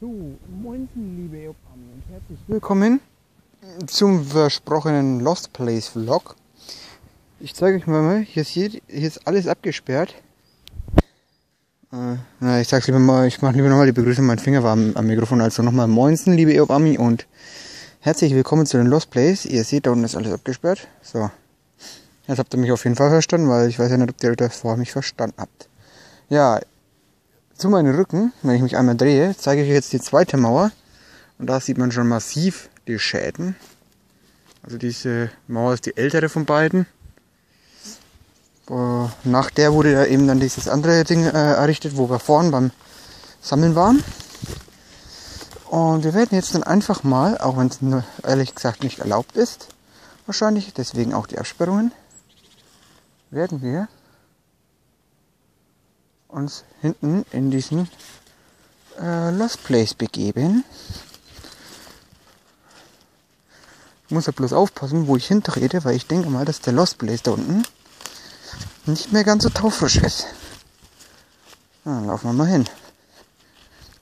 So, moinsen, liebe Eopami und herzlich willkommen zum versprochenen Lost Place Vlog. Ich zeige euch mal, hier, seht, hier ist alles abgesperrt. Äh, na, ich sag's lieber mal, ich mache lieber nochmal die Begrüßung, mein Finger war am, am Mikrofon, also nochmal moinsen, liebe Eopami und herzlich willkommen zu den Lost Place. Ihr seht, da unten ist alles abgesperrt. So, jetzt habt ihr mich auf jeden Fall verstanden, weil ich weiß ja nicht, ob ihr das vorher mich verstanden habt. Ja, zu meinem Rücken, wenn ich mich einmal drehe, zeige ich euch jetzt die zweite Mauer. Und da sieht man schon massiv die Schäden. Also diese Mauer ist die ältere von beiden. Nach der wurde da eben dann dieses andere Ding äh, errichtet, wo wir vorhin beim Sammeln waren. Und wir werden jetzt dann einfach mal, auch wenn es ehrlich gesagt nicht erlaubt ist, wahrscheinlich, deswegen auch die Absperrungen, werden wir uns hinten in diesen äh, Lost Place begeben. Ich muss ja bloß aufpassen, wo ich hintrete, weil ich denke mal, dass der Lost Place da unten nicht mehr ganz so taufrisch ist. Dann laufen wir mal hin.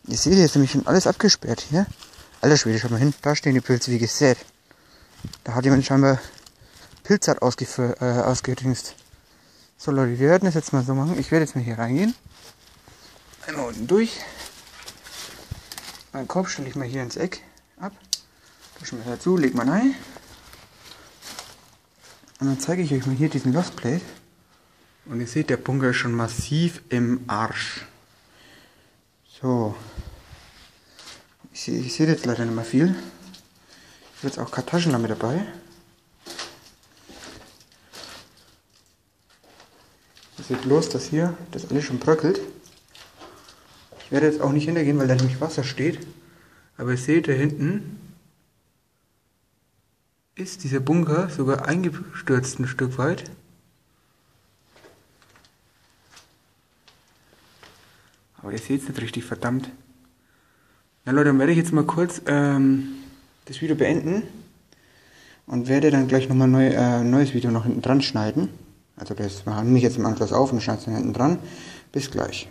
Ihr seht, ist nämlich schon alles abgesperrt hier. Alter Schwede, schau mal hin, da stehen die Pilze wie gesät. Da hat jemand scheinbar Pilzart ausgeführt, äh, ausgedingst. So Leute, wir werden das jetzt mal so machen. Ich werde jetzt mal hier reingehen. Einmal unten durch. Meinen Kopf stelle ich mal hier ins Eck ab. Taschen wir dazu, legt man ein. Und dann zeige ich euch mal hier diesen Lost Plate. Und ihr seht, der Bunker ist schon massiv im Arsch. So. Ich sehe jetzt leider nicht mehr viel. Ich habe jetzt auch keine Taschenlampe dabei. Seht bloß, dass hier das alles schon bröckelt. Ich werde jetzt auch nicht hintergehen, weil da nämlich Wasser steht. Aber ihr seht, da hinten ist dieser Bunker sogar eingestürzt ein Stück weit. Aber ihr seht es nicht richtig, verdammt. Na Leute, dann werde ich jetzt mal kurz ähm, das Video beenden und werde dann gleich nochmal ein neu, äh, neues Video noch hinten dran schneiden. Also das machen mich jetzt im Anschluss auf und schneiden es hinten dran. Bis gleich.